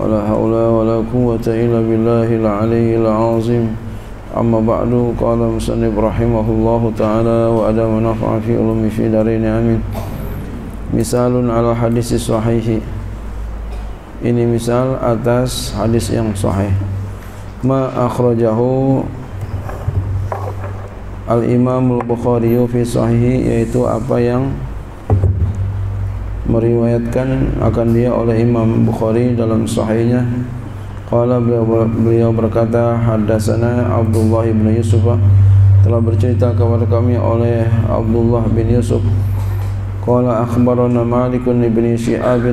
ولا حول ولا قوة إلا بالله العلي العظيم أما بعد قال مصنف رحمه الله تعالى وأدام نفع في علوم في دارين آمين مثال على حديث صحيح ini misal atas hadis yang sahih ma akhrajahu Al-Imam Al-Bukhari fi sahihi yaitu apa yang meriwayatkan akan dia oleh Imam Bukhari dalam sahihnya. Qala beliau, beliau berkata hadatsana Abdullah bin Yusuf. Telah bercerita kepada kami oleh Abdullah bin Yusuf. Qala akhbarana Malik bin Syihab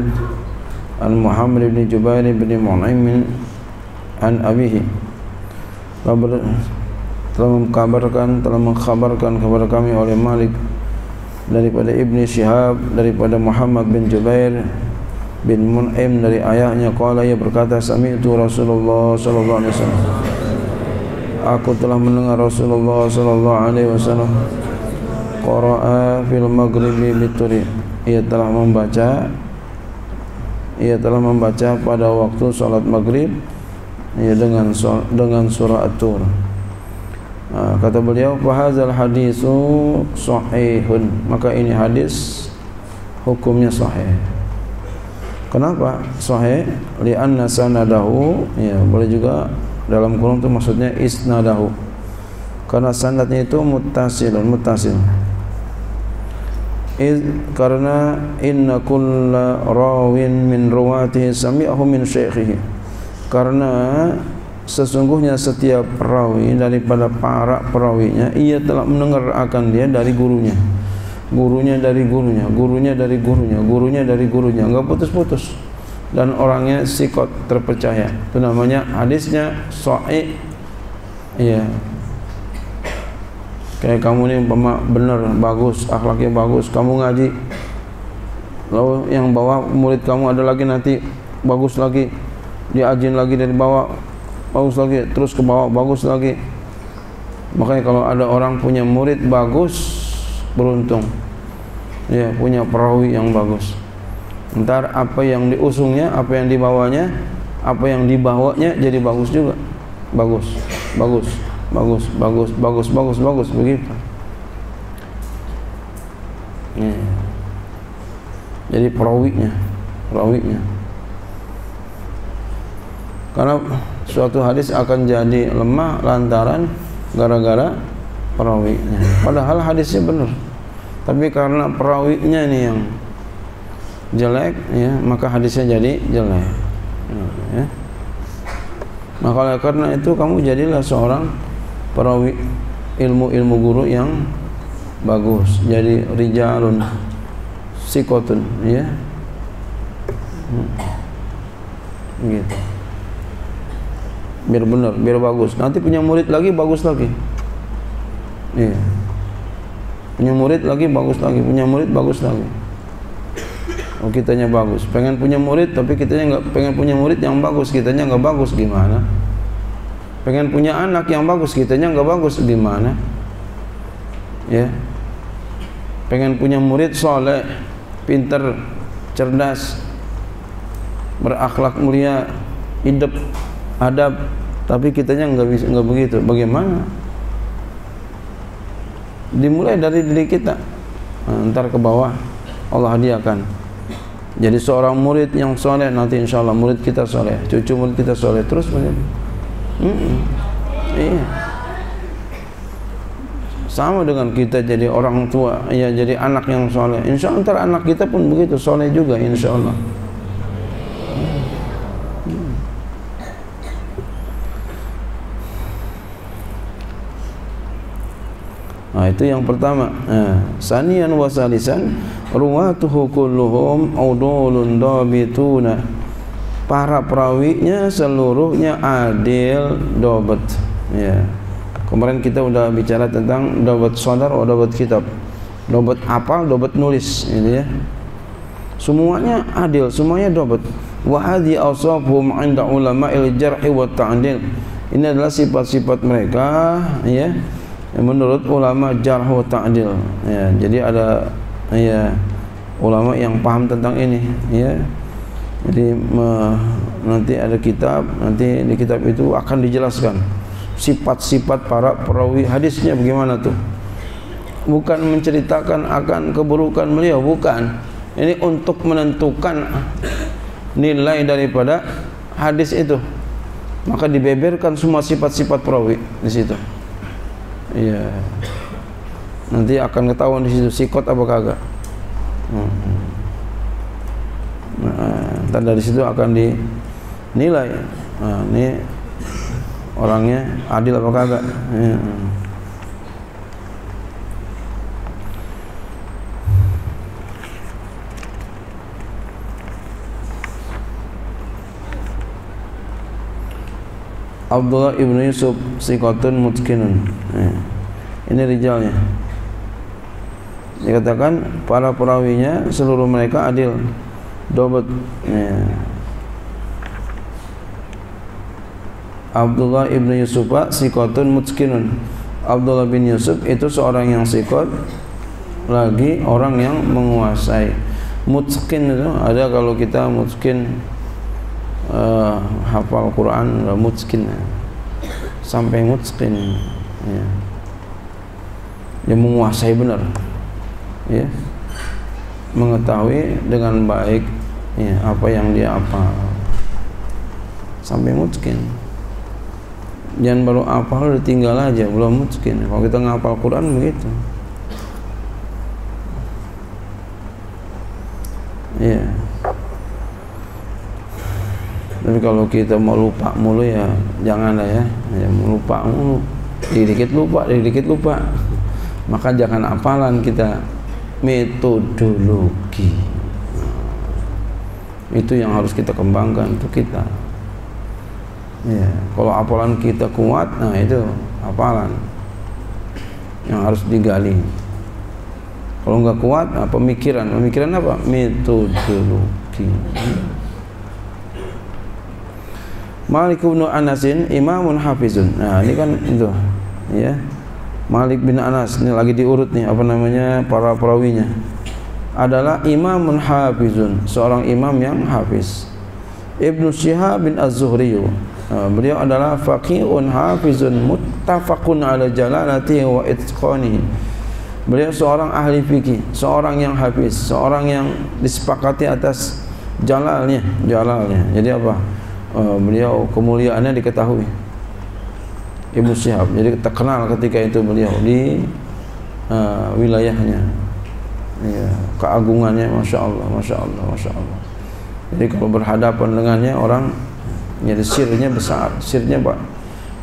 an Muhammad bin Jubair bin Mu'aim an abihi. Telah mengkabarkan telah mengkhabarkan kepada kami oleh Malik daripada Ibni Syihab daripada Muhammad bin Jubair bin Mun'im dari ayahnya qala ia berkata sami'tu Rasulullah sallallahu alaihi wasallam aku telah mendengar Rasulullah sallallahu alaihi wasallam qara'a fil maghribi bituri ia telah membaca ia telah membaca pada waktu salat maghrib ya dengan dengan surah At-Tur. Nah, kata beliau fahazal hadisu sahihun maka ini hadis hukumnya sahih. Kenapa sahih? Lianna sanadahu ya boleh juga dalam kurung itu maksudnya isnadahu. Karena sanadnya itu muttasilun muttasil karena inna kulla rawin min ruwatihi sami'ahu min syaikhihi karena sesungguhnya setiap perawi daripada para perawinya ia telah mendengar akan dia dari gurunya. Gurunya dari gurunya gurunya dari gurunya gurunya dari gurunya. Enggak putus-putus. Dan orangnya sikot terpercaya. Itu namanya hadisnya sahih. Iya. Kayak kamu ini benar bagus akhlaknya bagus kamu ngaji. Lalu yang bawa murid kamu ada lagi nanti bagus lagi. Diajin lagi dari bawah bagus lagi terus ke bawah bagus lagi. Makanya kalau ada orang punya murid bagus beruntung. Ya punya perawi yang bagus. Ntar apa yang diusungnya apa yang dibawanya apa yang dibawanya jadi bagus juga. Bagus bagus bagus bagus bagus bagus bagus begitu. Ya. jadi perawinya perawinya karena suatu hadis akan jadi lemah lantaran gara-gara perawinya. Padahal hadisnya benar. Tapi karena perawinya ini yang jelek ya maka hadisnya jadi jelek. Ya. maka karena itu kamu jadilah seorang perawi ilmu-ilmu guru yang bagus. Jadi rijalun sikotun ya. Hmm. gitu biar benar biar bagus. Nanti punya murid lagi bagus lagi. Iya. Punya murid lagi bagus lagi. Punya murid bagus lagi. Oh kitanya bagus. Pengen punya murid tapi kitanya nggak pengen punya murid yang bagus kitanya nggak bagus gimana? Pengen punya anak yang bagus kitanya nggak bagus gimana? Ya. Pengen punya murid soleh pinter cerdas berakhlak mulia hidup adab tapi kitanya nggak bisa nggak begitu bagaimana dimulai dari diri kita nah, ntar ke bawah Allah hadiahkan jadi seorang murid yang soleh nanti insya Allah murid kita soleh cucu murid kita soleh terus -mm. Iya. Sama dengan kita jadi orang tua, ya jadi anak yang soleh. Insya Allah ntar anak kita pun begitu soleh juga, insya Allah. Nah, itu yang pertama. Nah, sanian wasalisan ruwatuhu kulluhum udulun dabituna para perawinya seluruhnya adil dobat ya. Kemarin kita udah bicara tentang dobat sadar atau dobat kitab. Dobat apa dobat nulis ini ya. Semuanya adil semuanya dobat wa hadhi awsafhum 'inda ulama al-jarh wa ta'dil. Ini adalah sifat-sifat mereka ya menurut ulama jarh wa ta'dil. Ya jadi ada ya ulama yang paham tentang ini ya. Jadi me, nanti ada kitab nanti di kitab itu akan dijelaskan sifat-sifat para perawi hadisnya bagaimana tuh. Bukan menceritakan akan keburukan beliau bukan. Ini untuk menentukan nilai daripada hadis itu. Maka dibeberkan semua sifat-sifat perawi di situ iya nanti akan ketahuan di situ sikot apa kagak hmm. Nah, dari situ akan dinilai. Nah, ini orangnya adil apa kagak? Ya. Abdullah ibn Yusuf sikotun mutkinun. Ya. Ini rijalnya. Dikatakan para perawinya seluruh mereka adil dobat ya. Abdullah ibn Yusuf sikotun mutskinun Abdullah bin Yusuf itu seorang yang sikot lagi orang yang menguasai mutskin itu ada kalau kita mutskin uh, hafal Quran mutskin sampai mutskin ya. dia menguasai benar ya. Mengetahui dengan baik ya, apa yang dia apa sampai mungkin jangan baru apa udah tinggal aja belum mungkin kalau kita ngapal Quran begitu. Ya tapi kalau kita mau lupa mulu ya jangan lah ya. Ya lupa mulu. Dikit lupa dikit lupa. Maka jangan apalan kita. Metodologi. Itu yang harus kita kembangkan untuk kita. Ya kalau apalan kita kuat nah itu apalan yang harus digali. Kalau nggak kuat nah, pemikiran. Pemikiran apa? Metodologi Malik bin Anasin imamun hafizun. Nah ini kan itu ya. Malik bin Anas ini lagi diurut nih apa namanya para perawinya. Adalah imamun hafizun seorang imam yang hafiz. Ibnu Syihab bin Az-Zuhri. Uh, beliau adalah faqihun hafizun muttafaqun ala jalalati wa itqanihi. Beliau seorang ahli fikih seorang yang hafiz seorang yang disepakati atas jalalnya jalalnya. Jadi apa uh, beliau kemuliaannya diketahui. Ibnu Syihab. Jadi terkenal ketika itu beliau di uh, wilayahnya. Ya, keagungannya Masya Allah Masya Allah Masya Allah. Jadi kalau berhadapan dengannya orang jadi sirnya besar sirnya pak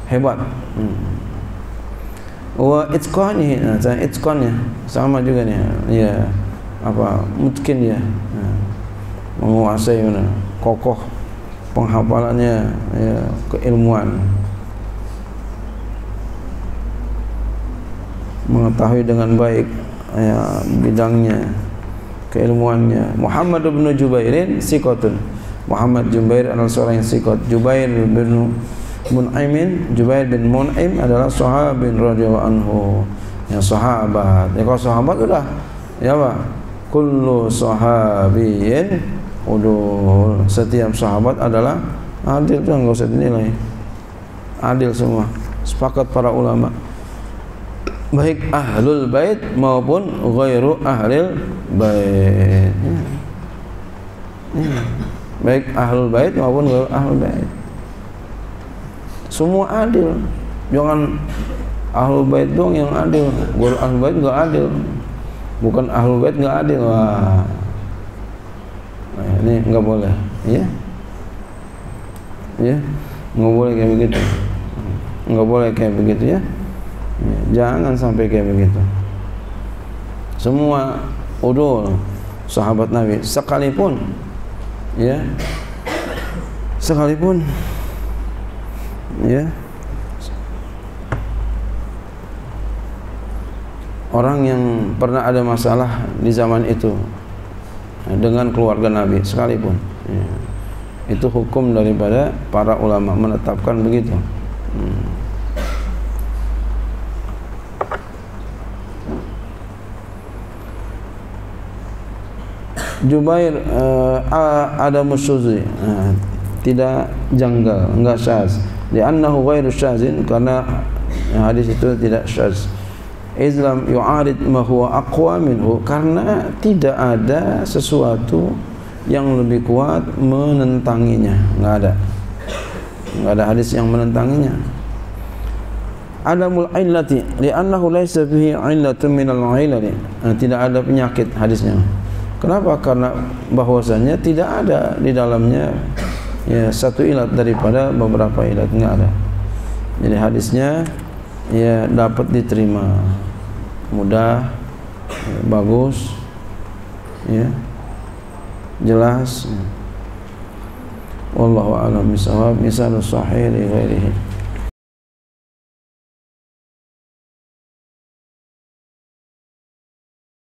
hebat. Hmm. wa itqani nah itqannya sama juga nih ya apa mungkin ya nah, menguasai mana kokoh penghafalannya ya keilmuan. Mengetahui dengan baik ya, bidangnya keilmuannya. Muhammad bin Jubairin sikotun. Muhammad Jubair adalah seorang yang sikot. Jubair bin Mun'aimin Jubair bin Mun'aim adalah sahabin radhiyallahu anhu. Yang sahabat. Ya kalau sahabat sudah ya apa? Kullu sahabiyin udul setiap sahabat adalah adil itu enggak usah dinilai. Adil semua. Sepakat para ulama. Baik ahlul bait maupun ghairu ahlil bait. Ya. Ya. baik ahlul bait maupun ghairu ahlul bait. Semua adil. Jangan ahlul bait dong yang adil. Ghairu ahlul bait enggak adil. Bukan ahlul bait enggak adil. Wah nah, ini enggak boleh. Ya ya enggak boleh kayak begitu. Enggak boleh kayak begitu ya. Ya, jangan sampai kayak begitu. Semua udul sahabat Nabi sekalipun ya. Sekalipun ya. Orang yang pernah ada masalah di zaman itu dengan keluarga Nabi sekalipun ya. itu hukum daripada para ulama menetapkan begitu hmm. Jubair uh, ada musyuzi uh, tidak janggal enggak syaz di annahu ghairu syazin karena hadis itu tidak syaz Islam yu'arid ma huwa aqwa minhu. Karena tidak ada sesuatu yang lebih kuat menentanginya. Enggak ada. Enggak ada hadis yang menentanginya. Adamul illati li'annahu laysa fihi illatun minal ilali tidak ada penyakit hadisnya. Kenapa? Karena bahwasanya tidak ada di dalamnya ya satu ilat daripada beberapa ilat. Enggak ada. Jadi hadisnya ya dapat diterima mudah, ya, bagus, ya jelas. Wallahu a'lam bishawab. Misalus sahih li ghairihi.